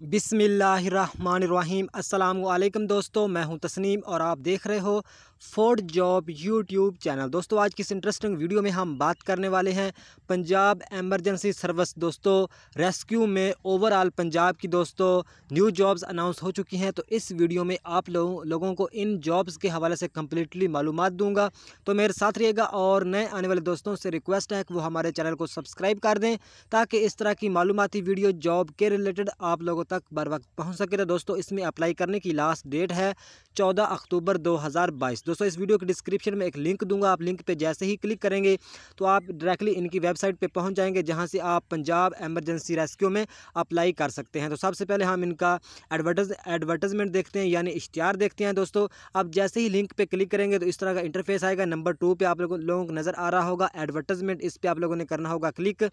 बिसमीम अल्लाम दोस्तों, मैं हूँ तस्नीम और आप देख रहे हो फोर्ड जॉब यूट्यूब चैनल। दोस्तों, आज की इस इंटरेस्टिंग वीडियो में हम बात करने वाले हैं पंजाब एमरजेंसी सर्विस दोस्तों रेस्क्यू में ओवरऑल पंजाब की दोस्तों न्यू जॉब्स अनाउंस हो चुकी हैं। तो इस वीडियो में आप लोगों लोगों को इन जॉब्स के हवाले से कम्प्लीटली मालूम दूँगा। तो मेरे साथ रहिएगा और नए आने वाले दोस्तों से रिक्वेस्ट है कि वो हमारे चैनल को सब्सक्राइब कर दें, ताकि इस तरह की मालूमती वीडियो जॉब के रिलेटेड आप लोगों तक बर वक्त पहुँच सके। तो दोस्तों, इसमें अप्लाई करने की लास्ट डेट है चौदह अक्टूबर दो हज़ार बाईस। दोस्तों, इस वीडियो के डिस्क्रिप्शन में एक लिंक दूँगा। आप लिंक पे जैसे ही क्लिक करेंगे तो आप डायरेक्टली इनकी वेबसाइट पे पहुँच जाएँगे, जहाँ से आप पंजाब एमरजेंसी रेस्क्यू में अप्लाई कर सकते हैं। तो सबसे पहले हम इनका एडवर्टाइज एडवर्टाइजमेंट देखते हैं, यानी इश्तिहार देखते हैं। दोस्तों आप जैसे ही लिंक पर क्लिक करेंगे तो इस तरह का इंटरफेस आएगा। नंबर टू पर आप लोगों लोगों को नज़र आ रहा होगा एडवर्टाइजमेंट इस पर आप लोगों ने करना होगा क्लिक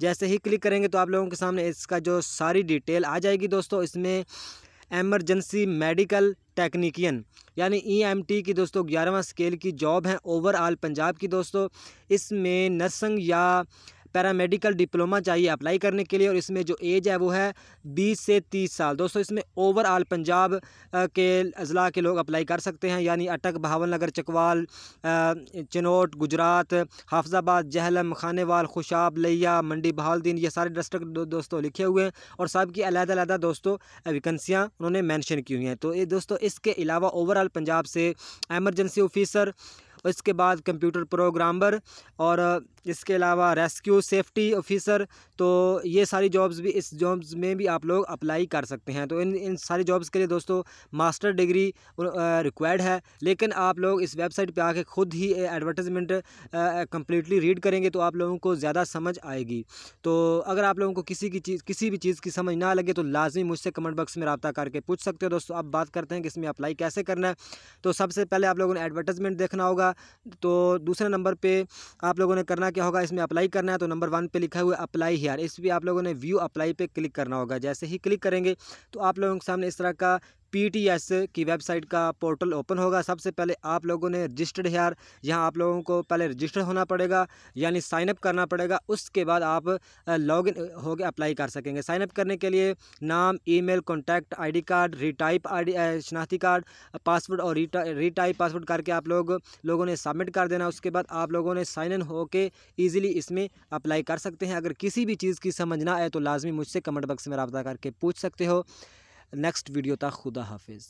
जैसे ही क्लिक करेंगे तो आप लोगों के सामने इसका जो सारी डिटेल आ जाएगी। दोस्तों इसमें एमरजेंसी मेडिकल टेक्नीकियन यानी ईएमटी की दोस्तों ग्यारहवा स्केल की जॉब है ओवरऑल पंजाब की दोस्तों। इसमें नर्सिंग या पैरामेडिकल डिप्लोमा चाहिए अप्लाई करने के लिए और इसमें जो एज है वो है बीस से तीस साल। दोस्तों इसमें ओवरऑल पंजाब के अजला के लोग अप्लाई कर सकते हैं यानी अटक भावन नगर चकवाल चिनोट गुजरात हाफजाबाद जहलम खानेवाल खुशाब लिया मंडी बहालदीन ये सारे डिस्ट्रिक्ट दो, दोस्तों लिखे हुए हैं और सब की अलग दोस्तों वैकेंसियाँ उन्होंने मैंशन की हुई हैं। तो ये दोस्तों इसके अलावा ओवरऑल पंजाब से एमरजेंसी ऑफिसर इसके बाद कंप्यूटर प्रोग्रामर और इसके अलावा रेस्क्यू सेफ्टी ऑफिसर तो ये सारी जॉब्स भी, इस जॉब्स में भी आप लोग अप्लाई कर सकते हैं। तो इन इन सारी जॉब्स के लिए दोस्तों, मास्टर डिग्री रिक्वायर्ड है, लेकिन आप लोग इस वेबसाइट पे आके खुद ही एडवर्टाइजमेंट कम्प्लीटली रीड करेंगे तो आप लोगों को ज़्यादा समझ आएगी। तो अगर आप लोगों को किसी की चीज़, किसी भी चीज़ की समझ ना लगे तो लाजमी मुझसे कमेंट बॉक्स में रबता करके पूछ सकते हो दोस्तों। अब बात करते हैं कि इसमें अप्लाई कैसे करना है। तो सबसे पहले आप लोगों ने एडवर्टाइजमेंट देखना होगा तो दूसरे नंबर पर आप लोगों ने करना क्या होगा, इसमें अप्लाई करना है तो नंबर वन पे लिखा हुआ अप्लाई हेयर इस भी आप लोगों ने व्यू अप्लाई पे क्लिक करना होगा। जैसे ही क्लिक करेंगे तो आप लोगों के सामने इस तरह का पीटीएस की वेबसाइट का पोर्टल ओपन होगा। सबसे पहले आप लोगों ने रजिस्टर्ड यार। यहाँ आप लोगों को पहले रजिस्टर होना पड़ेगा, यानी साइनअप करना पड़ेगा। उसके बाद आप लॉग इन होकर अप्लाई कर सकेंगे। साइनअप करने के लिए नाम email contact ID card retype आई शनाख्ती कार्ड पासवर्ड और रीटाइप पासवर्ड करके आप लोग, लोगों ने सबमिट कर देना। उसके बाद आप लोगों ने साइन इन होकर ईजिली इसमें अप्लाई कर सकते हैं। अगर किसी भी चीज़ की समझ ना आए तो लाजमी मुझसे कमेंट बॉक्स में रबा करके पूछ सकते हो। नेक्स्ट वीडियो तक खुदा हाफिज़